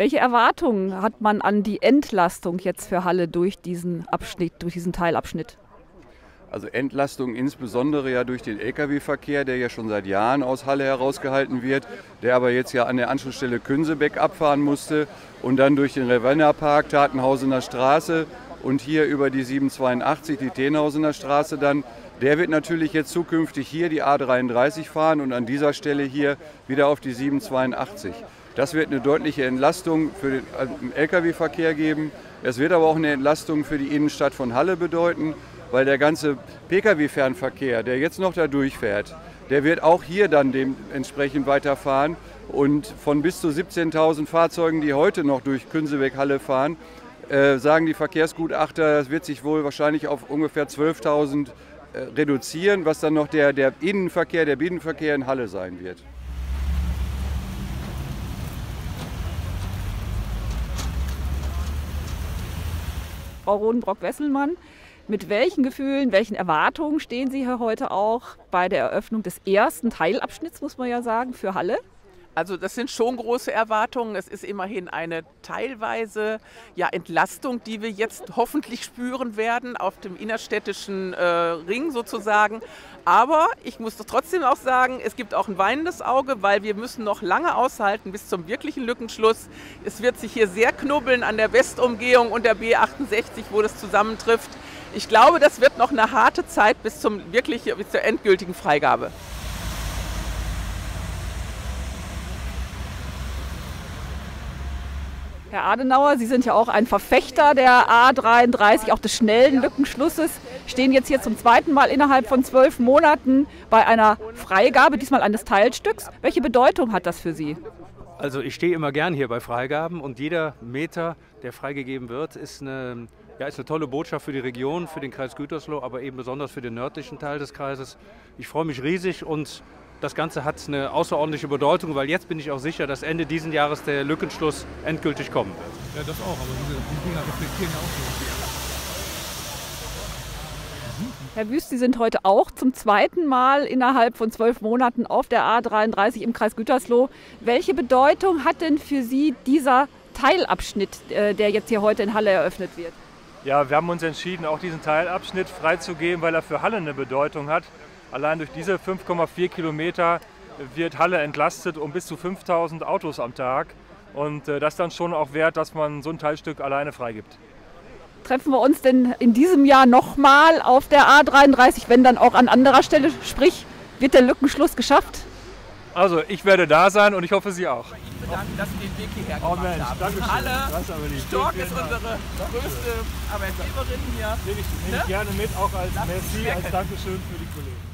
Welche Erwartungen hat man an die Entlastung jetzt für Halle durch diesen Abschnitt, durch diesen Teilabschnitt? Also Entlastung insbesondere ja durch den Lkw-Verkehr, der ja schon seit Jahren aus Halle herausgehalten wird, der aber jetzt ja an der Anschlussstelle Künsebeck abfahren musste und dann durch den Ravenna-Park, Tatenhausener Straße und hier über die 782, die Tenhausener Straße dann. Der wird natürlich jetzt zukünftig hier die A33 fahren und an dieser Stelle hier wieder auf die 782. Das wird eine deutliche Entlastung für den Lkw-Verkehr geben. Es wird aber auch eine Entlastung für die Innenstadt von Halle bedeuten weil der ganze Pkw-Fernverkehr, der jetzt noch da durchfährt, der wird auch hier dann dementsprechend weiterfahren. Und von bis zu 17.000 Fahrzeugen, die heute noch durch Künsebeck-Halle fahren, äh, sagen die Verkehrsgutachter, das wird sich wohl wahrscheinlich auf ungefähr 12.000 äh, reduzieren, was dann noch der, der Innenverkehr, der Binnenverkehr in Halle sein wird. Frau Rodenbrock-Wesselmann, mit welchen Gefühlen, welchen Erwartungen stehen Sie hier heute auch bei der Eröffnung des ersten Teilabschnitts, muss man ja sagen, für Halle? Also das sind schon große Erwartungen. Es ist immerhin eine teilweise ja, Entlastung, die wir jetzt hoffentlich spüren werden auf dem innerstädtischen äh, Ring sozusagen. Aber ich muss trotzdem auch sagen, es gibt auch ein weinendes Auge, weil wir müssen noch lange aushalten bis zum wirklichen Lückenschluss. Es wird sich hier sehr knubbeln an der Westumgehung und der B68, wo das zusammentrifft. Ich glaube, das wird noch eine harte Zeit bis, zum wirklich, bis zur endgültigen Freigabe. Herr Adenauer, Sie sind ja auch ein Verfechter der A33, auch des schnellen Lückenschlusses, stehen jetzt hier zum zweiten Mal innerhalb von zwölf Monaten bei einer Freigabe, diesmal eines Teilstücks. Welche Bedeutung hat das für Sie? Also ich stehe immer gern hier bei Freigaben und jeder Meter, der freigegeben wird, ist eine ja, ist eine tolle Botschaft für die Region, für den Kreis Gütersloh, aber eben besonders für den nördlichen Teil des Kreises. Ich freue mich riesig und das Ganze hat eine außerordentliche Bedeutung, weil jetzt bin ich auch sicher, dass Ende dieses Jahres der Lückenschluss endgültig kommen wird. Ja, das auch, aber diese Dinger reflektieren ja auch so. Herr Wüst, Sie sind heute auch zum zweiten Mal innerhalb von zwölf Monaten auf der A33 im Kreis Gütersloh. Welche Bedeutung hat denn für Sie dieser Teilabschnitt, äh, der jetzt hier heute in Halle eröffnet wird? Ja, wir haben uns entschieden, auch diesen Teilabschnitt freizugeben, weil er für Halle eine Bedeutung hat. Allein durch diese 5,4 Kilometer wird Halle entlastet um bis zu 5000 Autos am Tag. Und äh, das ist dann schon auch wert, dass man so ein Teilstück alleine freigibt. Treffen wir uns denn in diesem Jahr nochmal auf der A33, wenn dann auch an anderer Stelle, sprich, wird der Lückenschluss geschafft? Also ich werde da sein und ich hoffe Sie auch bedanken, dass Sie den Weg hierher oh, gemacht oh Mensch, haben. Danke Halle, Stork ist unsere größte Arbeitgeberin hier. Nehme ich, nehme ne? ich gerne mit, auch als Merci, als Dankeschön für die Kollegen.